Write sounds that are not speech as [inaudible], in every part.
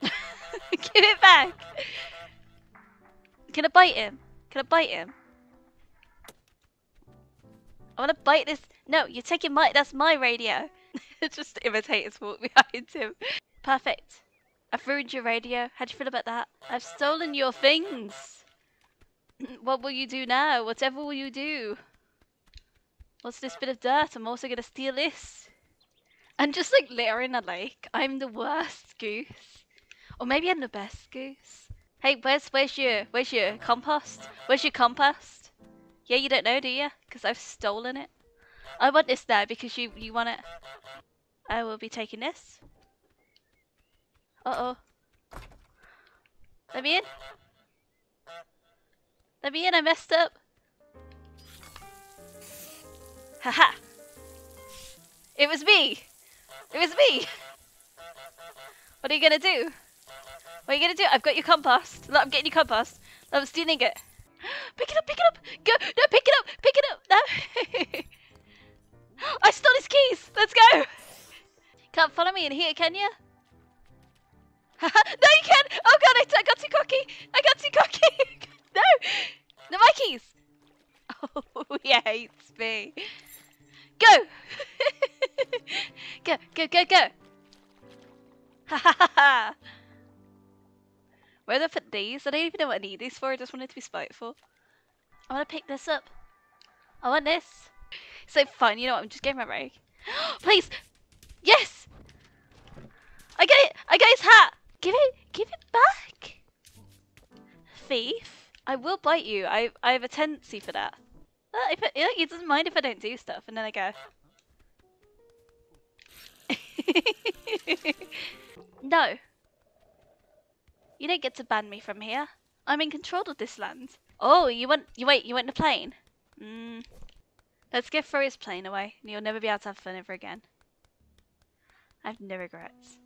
[laughs] Give it back! Can I bite him? Can I bite him? I want to bite this. No, you're taking my. That's my radio. [laughs] Just imitators walk behind him. Perfect. I've ruined your radio. How do you feel about that? I've stolen your things. [clears throat] what will you do now? Whatever will you do? What's this bit of dirt? I'm also gonna steal this. And just like litter in a lake. I'm the worst goose. Or maybe I'm the best goose. Hey, where's where's your where's your compost? Where's your compost? Yeah, you don't know, do you? Because I've stolen it. I want this now because you you want it. I will be taking this. Uh oh. Let me in. Let me in. I messed up. Haha. It was me. It was me. What are you gonna do? What are you gonna do? I've got your compost. I'm getting your compost. I'm stealing it. [gasps] Pick it up, pick it up! Go! No, pick it up! Pick it up! No! [laughs] I stole his keys! Let's go! Can't follow me in here, can you? [laughs] no, you can! Oh god, I, I got too cocky! I got too cocky! [laughs] no! No, my keys! Oh, he hates me. Go! Go, go, go, go! Ha ha ha ha! Where did I put these? I don't even know what I need these for. I just wanted to be spiteful. I want to pick this up. I want this. So fine, you know what? I'm just getting my rake. [gasps] Please! Yes! I get it! I got his hat! Give it, give it back! Thief. I will bite you. I, I have a tendency for that. Uh, if it, he doesn't mind if I don't do stuff, and then I go. [laughs] no. You don't get to ban me from here. I'm in control of this land. Oh, you want you wait, you want the plane? Hmm. Let's go throw his plane away, and you'll never be able to have fun ever again. I have no regrets.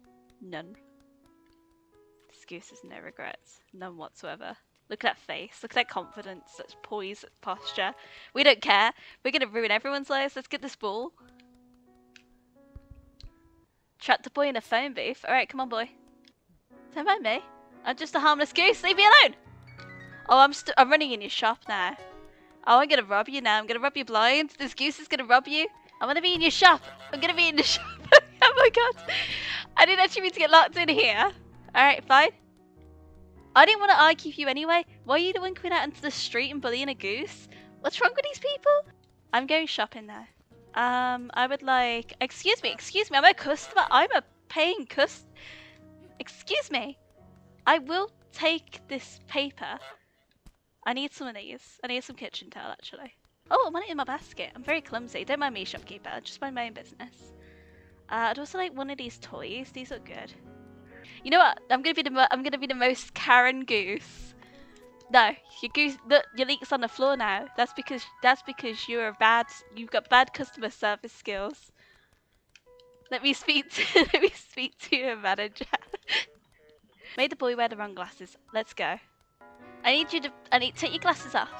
None. Excuses, no regrets. None whatsoever. Look at that face. Look at that confidence, such poise, such posture. We don't care. We're gonna ruin everyone's lives. Let's get this ball. Trap the boy in a phone booth. Alright, come on, boy. Don't mind me. I'm just a harmless goose. Leave me alone. Oh, I'm i I'm running in your shop now. Oh, I'm gonna rob you now. I'm gonna rob you blind. This goose is gonna rob you. I'm gonna be in your shop. I'm gonna be in the [laughs] shop. oh my god. I didn't actually mean to get locked in here. Alright, fine. I didn't want to argue with you anyway. Why are you the one coming out into the street and bullying a goose? What's wrong with these people? I'm going shopping now. Um, I would like... Excuse me, excuse me. I'm a customer. I'm a paying customer. Excuse me. I will take this paper. I need some of these. I need some kitchen towel, actually. Oh, I want it in my basket. I'm very clumsy. Don't mind me, shopkeeper. I Just mind my own business. Uh, I'd also like one of these toys. These look good. You know what? I'm gonna be the I'm gonna be the most Karen goose. No, your goose. Look, your leak's on the floor now. That's because that's because you're a bad. You've got bad customer service skills. Let me speak to [laughs] let me speak to your manager. [laughs] Made the boy wear the wrong glasses. Let's go. I need you to- I need- take your glasses off.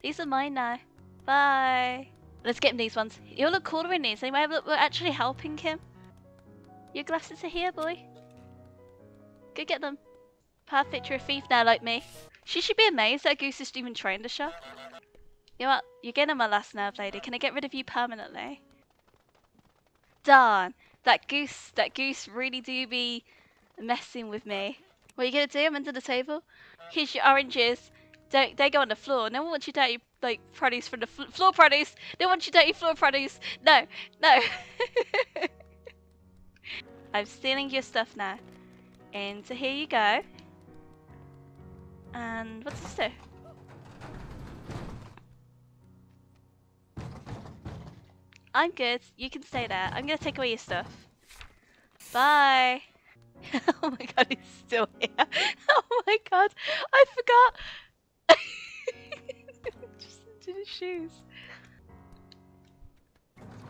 These are mine now. Bye. Let's get him these ones. You'll look cooler in these. Anyway, look, we're actually helping him. Your glasses are here, boy. Go get them. Perfect, you're a thief now like me. She should be amazed that Goose is even trained to shop. You know what? You're getting my last nerve, lady. Can I get rid of you permanently? Darn. That goose, that goose really do be messing with me. What are you gonna do? I'm under the table. Here's your oranges. Don't they go on the floor? No one wants your dirty like produce from the fl floor produce. No one wants your dirty floor produce. No, no. [laughs] I'm stealing your stuff now. And so here you go. And what's this do? I'm good. You can stay there. I'm gonna take away your stuff. Bye. [laughs] oh my god, he's still here. [laughs] Oh my god, I forgot. [laughs] Just into the shoes.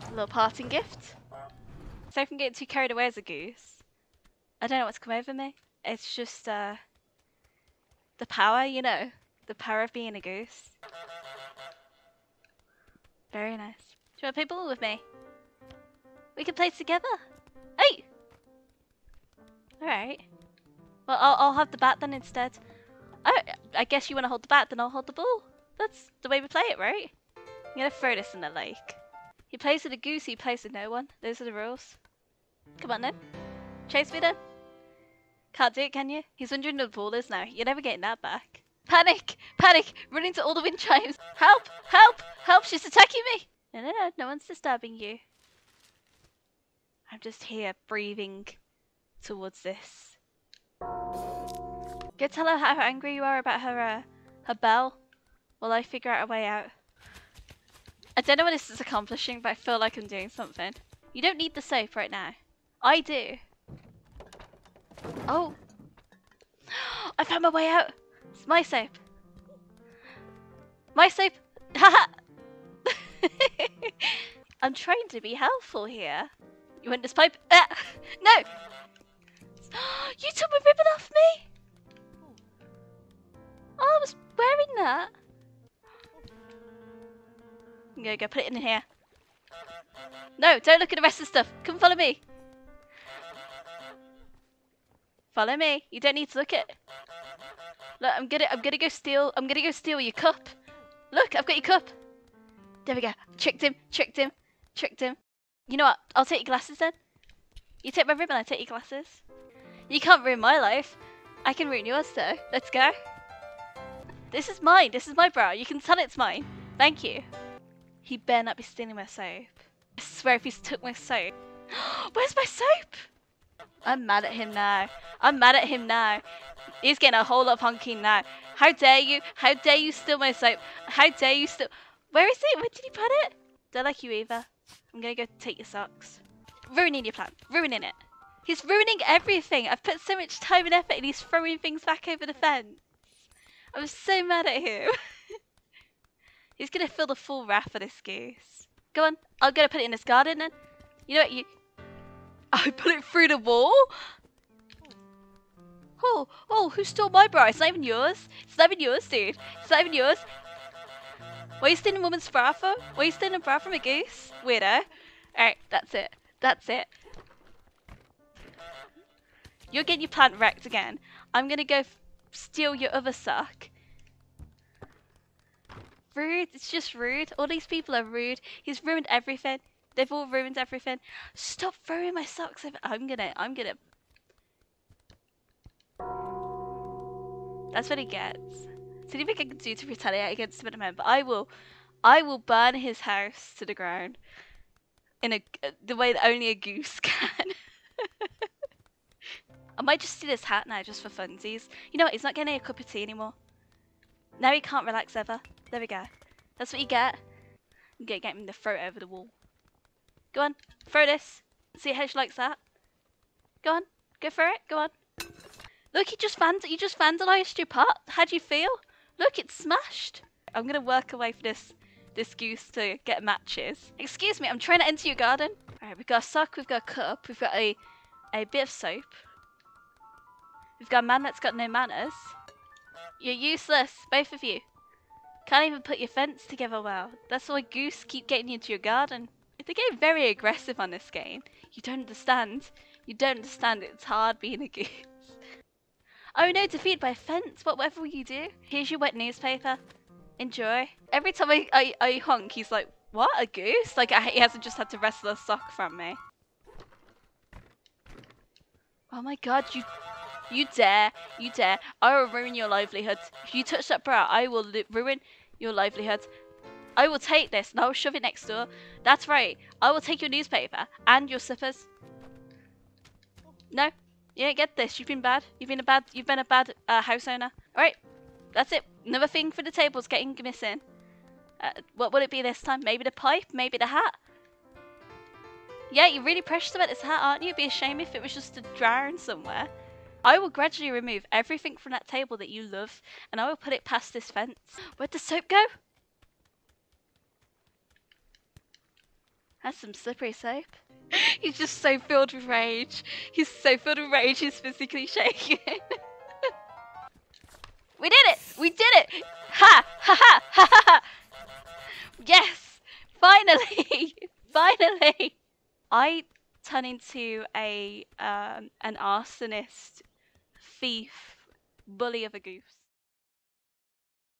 A little parting gift. So I can get too carried away as a goose. I don't know what's come over me. It's just uh, the power, you know, the power of being a goose. Very nice. Do you want to play ball with me? We can play together. Hey! Alright. Well, I'll, I'll have the bat then instead. I, I guess you want to hold the bat, then I'll hold the ball. That's the way we play it, right? I'm gonna throw this in the lake. He plays with a goose, he plays with no one. Those are the rules. Come on then. Chase me then. Can't do it, can you? He's wondering where the is now. You're never getting that back. Panic! Panic! Run to all the wind chimes! Help! Help! Help! She's attacking me! No, no, no. No one's disturbing you. I'm just here breathing towards this. Go tell her how angry you are about her, uh, her bell while I figure out a way out. I don't know what this is accomplishing, but I feel like I'm doing something. You don't need the soap right now. I do. Oh. [gasps] I found my way out. It's my soap. My soap. Haha. [laughs] I'm trying to be helpful here. You want this pipe? Ah, no! [gasps] you took my ribbon off me! Oh, I was wearing that. I'm gonna go put it in here. No, don't look at the rest of the stuff. Come follow me. Follow me. You don't need to look at. Look, I'm gonna, I'm gonna go steal. I'm gonna go steal your cup. Look, I've got your cup. There we go. Tricked him. Tricked him. Tricked him. You know what? I'll take your glasses then. You take my ribbon. I take your glasses. You can't ruin my life. I can ruin yours though. Let's go. This is mine. This is my bra. You can tell it's mine. Thank you. He better not be stealing my soap. I swear if he's took my soap. [gasps] Where's my soap? I'm mad at him now. I'm mad at him now. He's getting a whole lot of honking now. How dare you? How dare you steal my soap? How dare you steal? Where is it? Where did he put it? Don't like you either. I'm gonna go take your socks. Ruining your plan. Ruining it. He's ruining everything. I've put so much time and effort and he's throwing things back over the fence. I'm so mad at him. [laughs] he's gonna feel the full wrath of this goose. Go on. I'm gonna put it in his garden then. You know what? You I put it through the wall? Oh, oh, who stole my bra? It's not even yours. It's not even yours, dude. It's not even yours. Why are you stealing a woman's bra? Why are you stealing a bra from a goose? Weirdo. Alright, that's it. That's it. You're getting your plant wrecked again. I'm gonna go steal your other sock. Rude. It's just rude. All these people are rude. He's ruined everything. They've all ruined everything. Stop throwing my socks. I'm gonna, I'm gonna. That's what he gets. So anything I can do to retaliate against the moment, but I will, I will burn his house to the ground in a the way that only a goose [laughs] can. I might just steal his hat now just for funsies. You know what? He's not getting a cup of tea anymore. Now he can't relax ever. There we go. That's what you get. I'm gonna get him to throw it over the wall. Go on, throw this. See how she likes that. Go on, go for it. Go on. Look, you just you just vandalised your pot. How do you feel? Look, it's smashed. I'm gonna work away for this this goose to get matches. Excuse me, I'm trying to enter your garden. Alright, we've got a sock, we've got a cup, we've got a a bit of soap. We've got a man that's got no manners. You're useless, both of you. Can't even put your fence together well. That's why goose keep getting into your garden. They're getting very aggressive on this game. You don't understand. You don't understand. It's hard being a goose. [laughs] Oh no, defeated by a fence. Whatever will you do? Here's your wet newspaper. Enjoy. Every time I, I, I honk, he's like, what? A goose? Like, I, he hasn't just had to wrestle a sock from me. Oh my god, you you dare, you dare. I will ruin your livelihood. If you touch that bra, I will ruin your livelihood. I will take this and I will shove it next door. That's right. I will take your newspaper and your slippers. No, you don't get this. You've been bad. You've been a bad. You've been a bad uh, house owner. All right, that's it. Another thing for the table's getting missing. Uh, what will it be this time? Maybe the pipe. Maybe the hat. Yeah, you're really precious about this hat, aren't you? It'd be a shame if it was just a drown somewhere. I will gradually remove everything from that table that you love, and I will put it past this fence. Where'd the soap go? That's some slippery soap. [laughs] He's just so filled with rage. He's so filled with rage, he's physically [laughs] shaking. we did it! We did it! Ha! Ha ha! Ha ha ha! Yes! Finally! [laughs] Finally! I turn into a um, an arsonist, thief, bully of a goose.